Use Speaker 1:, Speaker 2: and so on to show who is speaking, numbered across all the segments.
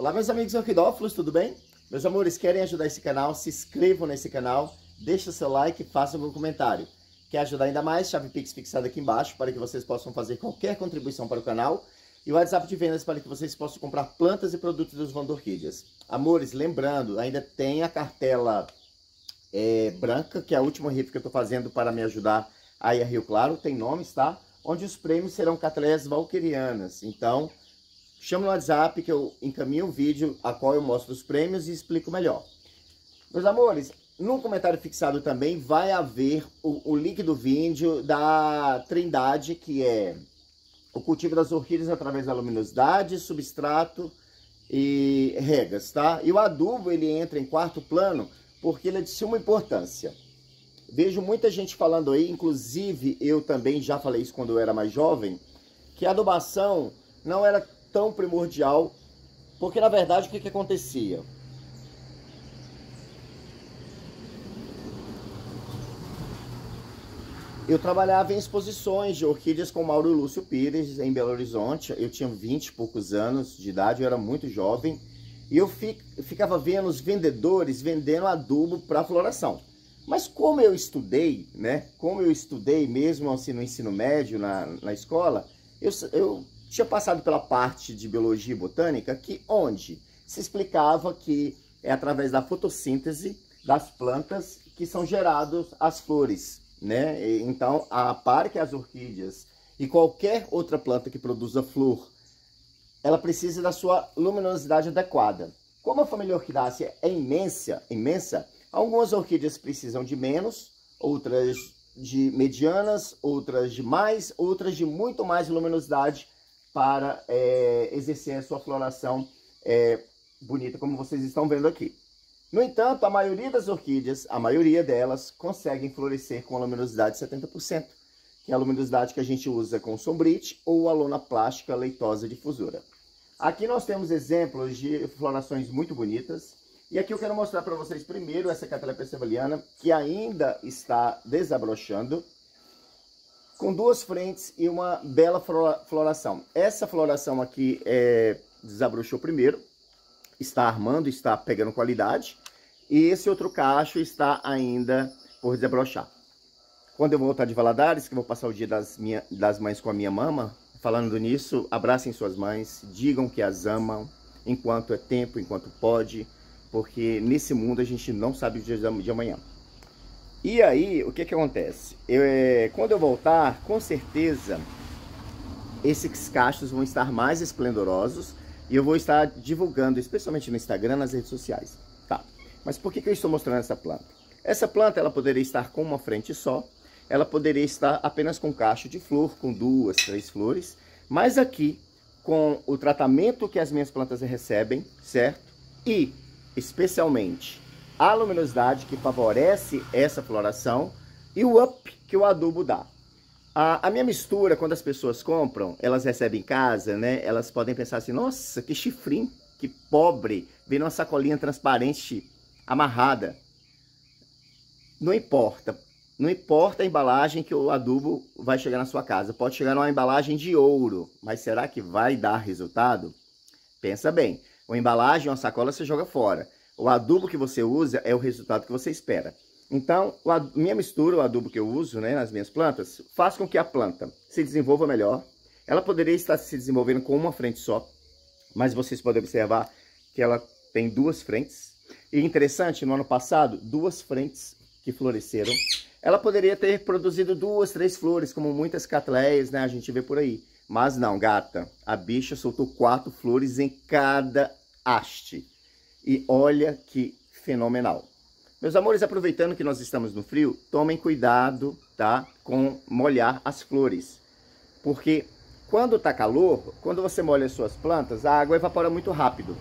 Speaker 1: Olá meus amigos orquidófilos, tudo bem? Meus amores, querem ajudar esse canal? Se inscrevam nesse canal, deixem seu like e façam um comentário. Quer ajudar ainda mais? Chave Pix fixada aqui embaixo para que vocês possam fazer qualquer contribuição para o canal. E o WhatsApp de vendas para que vocês possam comprar plantas e produtos dos Vando Orquídeas. Amores, lembrando, ainda tem a cartela é, branca, que é a última rifa que eu estou fazendo para me ajudar aí a Rio Claro. Tem nomes, tá? Onde os prêmios serão catleias valquirianas. Então, chama no WhatsApp que eu encaminho um vídeo a qual eu mostro os prêmios e explico melhor. Meus amores, no comentário fixado também vai haver o, o link do vídeo da Trindade, que é o cultivo das orquídeas através da luminosidade, substrato e regas, tá? E o adubo, ele entra em quarto plano porque ele é de suma importância. Vejo muita gente falando aí, inclusive eu também já falei isso quando eu era mais jovem, que a adubação não era tão primordial, porque na verdade o que, que acontecia? Eu trabalhava em exposições de orquídeas com Mauro Lúcio Pires, em Belo Horizonte. Eu tinha 20 e poucos anos de idade, eu era muito jovem. E eu ficava vendo os vendedores vendendo adubo para floração. Mas como eu estudei, né? Como eu estudei mesmo assim no ensino médio, na, na escola, eu, eu tinha passado pela parte de biologia e botânica, que onde se explicava que é através da fotossíntese das plantas que são geradas as flores né? Então, a par que as orquídeas e qualquer outra planta que produza flor, ela precisa da sua luminosidade adequada. Como a família orquidácea é imensa, imensa, algumas orquídeas precisam de menos, outras de medianas, outras de mais, outras de muito mais luminosidade para é, exercer a sua floração é, bonita, como vocês estão vendo aqui. No entanto, a maioria das orquídeas, a maioria delas, conseguem florescer com a luminosidade de 70%, que é a luminosidade que a gente usa com sombrite ou a lona plástica leitosa difusora. Aqui nós temos exemplos de florações muito bonitas. E aqui eu quero mostrar para vocês primeiro essa Catela percevaliana, que ainda está desabrochando, com duas frentes e uma bela floração. Essa floração aqui é, desabrochou primeiro, está armando, está pegando qualidade. E esse outro cacho está ainda por desabrochar. Quando eu voltar de Valadares, que eu vou passar o dia das, minha, das mães com a minha mama, falando nisso, abracem suas mães, digam que as amam, enquanto é tempo, enquanto pode, porque nesse mundo a gente não sabe o dia de amanhã. E aí, o que que acontece? Eu, é, quando eu voltar, com certeza, esses cachos vão estar mais esplendorosos e eu vou estar divulgando, especialmente no Instagram, nas redes sociais. Tá. Mas por que, que eu estou mostrando essa planta? Essa planta ela poderia estar com uma frente só, ela poderia estar apenas com cacho de flor, com duas, três flores, mas aqui, com o tratamento que as minhas plantas recebem, certo? E, especialmente, a luminosidade que favorece essa floração e o up que o adubo dá. A, a, minha mistura, quando as pessoas compram, elas recebem em casa, né? Elas podem pensar assim, nossa, que chifrinho, que pobre, vem numa sacolinha transparente amarrada. Não importa. Não importa a embalagem que o adubo vai chegar na sua casa. Pode chegar numa embalagem de ouro, mas será que vai dar resultado? Pensa bem. Uma embalagem, uma sacola, você joga fora. O adubo que você usa é o resultado que você espera. Então, a minha mistura, o adubo que eu uso né, nas minhas plantas, faz com que a planta se desenvolva melhor. Ela poderia estar se desenvolvendo com uma frente só, mas vocês podem observar que ela tem duas frentes. E interessante, no ano passado, duas frentes que floresceram. Ela poderia ter produzido duas, três flores, como muitas catleias, né? A gente vê por aí. Mas não, gata. A bicha soltou quatro flores em cada haste. E olha que fenomenal. Meus amores, aproveitando que nós estamos no frio, tomem cuidado, tá? Com molhar as flores. Porque quando tá calor, quando você molha as suas plantas, a água evapora muito rápido.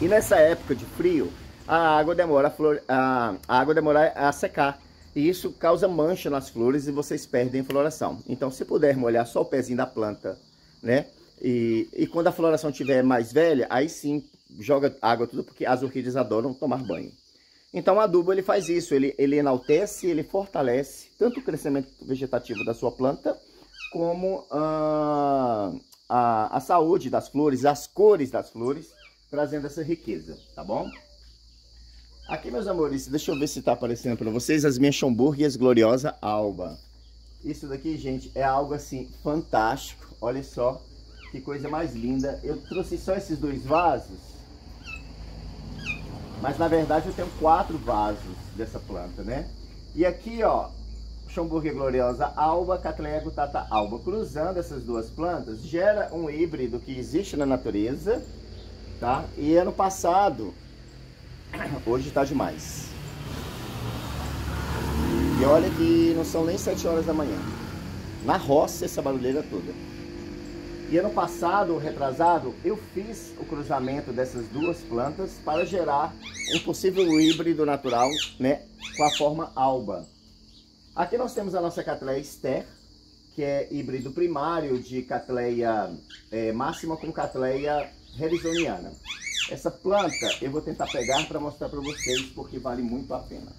Speaker 1: E nessa época de frio, a água demora a, flor... a... a água demora a secar. E isso causa mancha nas flores e vocês perdem floração. Então, se puder molhar só o pezinho da planta, né? E, e quando a floração estiver mais velha, aí sim joga água tudo, porque as orquídeas adoram tomar banho. Então o adubo ele faz isso, ele, ele enaltece, ele fortalece tanto o crescimento vegetativo da sua planta, como uh, a, a saúde das flores, as cores das flores, trazendo essa riqueza, tá bom? Aqui, meus amores, deixa eu ver se tá aparecendo para vocês as minhas Schomburg Gloriosa Alba. Isso daqui, gente, é algo assim fantástico. Olha só que coisa mais linda. Eu trouxe só esses dois vasos. Mas na verdade eu tenho quatro vasos dessa planta, né? E aqui, ó, Schomburg Gloriosa Alba, Cattleya gutata Alba. Cruzando essas duas plantas, gera um híbrido que existe na natureza, tá? E ano passado, hoje tá demais. E olha que não são nem 7 horas da manhã. Na roça, essa barulheira toda. E ano passado, retrasado, eu fiz o cruzamento dessas duas plantas para gerar um possível híbrido natural, né, com a forma alba. Aqui nós temos a nossa Cattleya Ster, que é híbrido primário de Cattleya é, máxima com Cattleya harrisoniana. Essa planta eu vou tentar pegar para mostrar para vocês porque vale muito a pena.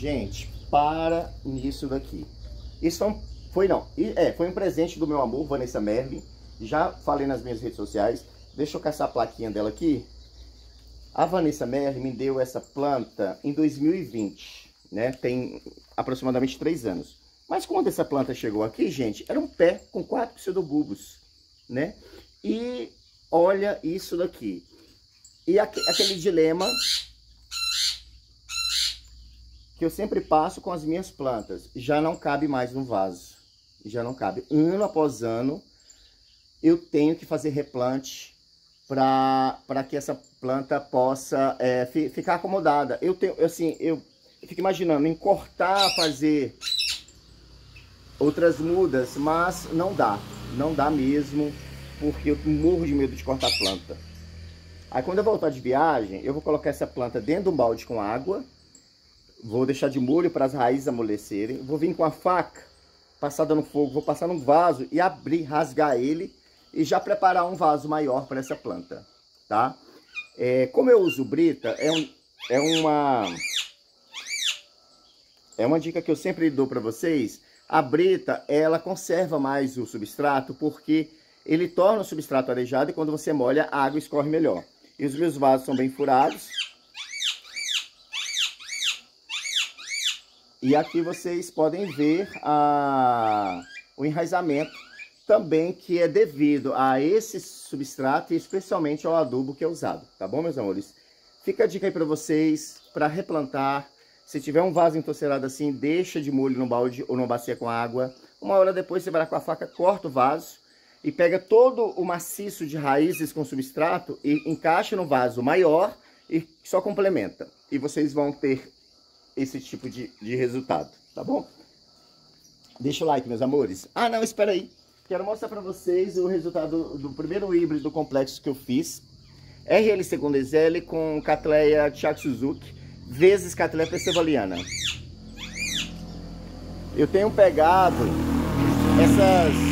Speaker 1: Gente, para nisso daqui. Isso foi não, é, foi um presente do meu amor, Vanessa Merlin. Já falei nas minhas redes sociais. Deixa eu caçar a plaquinha dela aqui. A Vanessa Merlin me deu essa planta em 2020, né? Tem aproximadamente três anos. Mas quando essa planta chegou aqui, gente, era um pé com quatro pseudobulbos, né? E olha isso daqui. E aquele dilema que eu sempre passo com as minhas plantas. Já não cabe mais no vaso. Já não cabe. Ano após ano, eu tenho que fazer replante para que essa planta possa é, ficar acomodada. Eu tenho, assim, eu fico imaginando em cortar, fazer outras mudas, mas não dá. Não dá mesmo, porque eu morro de medo de cortar planta. Aí quando eu voltar de viagem, eu vou colocar essa planta dentro de um balde com água Vou deixar de molho para as raízes amolecerem. Vou vir com a faca, passada no fogo, vou passar num vaso e abrir, rasgar ele e já preparar um vaso maior para essa planta, tá? É, como eu uso brita, é, um, é uma é uma dica que eu sempre dou para vocês. A brita, ela conserva mais o substrato porque ele torna o substrato arejado e quando você molha, a água escorre melhor. E os meus vasos são bem furados, E aqui vocês podem ver a, o enraizamento também que é devido a esse substrato e especialmente ao adubo que é usado, tá bom, meus amores? Fica a dica aí para vocês, para replantar. Se tiver um vaso entorcerado assim, deixa de molho no balde ou numa bacia com água. Uma hora depois você vai lá com a faca, corta o vaso e pega todo o maciço de raízes com substrato e encaixa no vaso maior e só complementa. E vocês vão ter esse tipo de, de resultado, tá bom? Deixa o like, meus amores. Ah, não, espera aí. Quero mostrar para vocês o resultado do primeiro híbrido complexo que eu fiz. RL segundo Ezele com Cattleya Thiago Suzuki vezes Cattleya persevaliana. Eu tenho pegado essas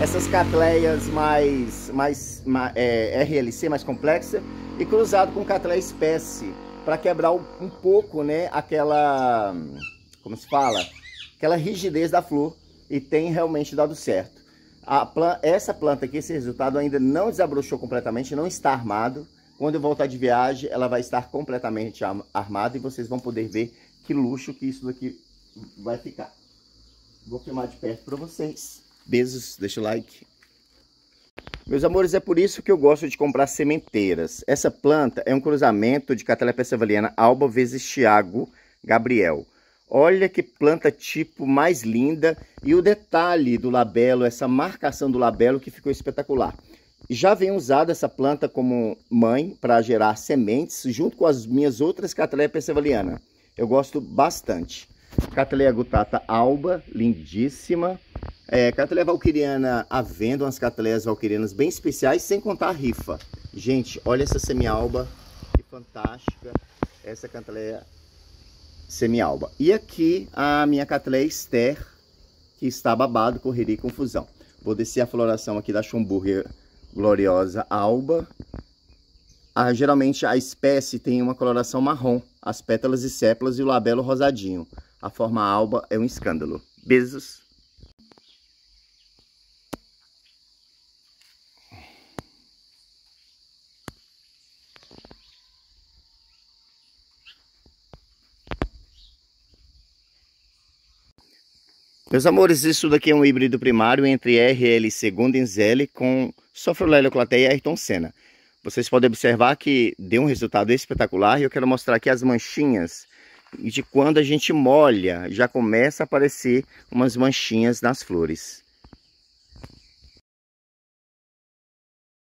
Speaker 1: essas Cattleyas mais, mais, mais é, RLC mais complexa e cruzado com Cattleya espécie para quebrar um pouco, né, aquela, como se fala, aquela rigidez da flor e tem realmente dado certo. Planta, essa planta aqui, esse resultado ainda não desabrochou completamente, não está armado. Quando eu voltar de viagem, ela vai estar completamente armada e vocês vão poder ver que luxo que isso daqui vai ficar. Vou filmar de perto para vocês. Beijos, deixa o like. Meus amores, é por isso que eu gosto de comprar sementeiras. Essa planta é um cruzamento de Cattleya persevaliana alba vezes Thiago Gabriel. Olha que planta tipo mais linda e o detalhe do labelo, essa marcação do labelo que ficou espetacular. Já venho usado essa planta como mãe para gerar sementes junto com as minhas outras Cattleya persevaliana. Eu gosto bastante. Cattleya gutata alba, lindíssima. É, Cataleia valquiriana à venda, umas cataleias valquirianas bem especiais, sem contar a rifa. Gente, olha essa semialba, que fantástica, essa cataleia semialba. E aqui a minha cataleia Esther, que está babado, correria e confusão. Vou descer a floração aqui da Schomburger Gloriosa Alba. Ah, geralmente a espécie tem uma coloração marrom, as pétalas e sépalas e o labelo rosadinho. A forma alba é um escândalo. Beijos! Meus amores, isso daqui é um híbrido primário entre RLC Gondenzelle com Sofrolelioclateia Ayrton Senna. Vocês podem observar que deu um resultado espetacular e eu quero mostrar aqui as manchinhas de quando a gente molha, já começa a aparecer umas manchinhas nas flores.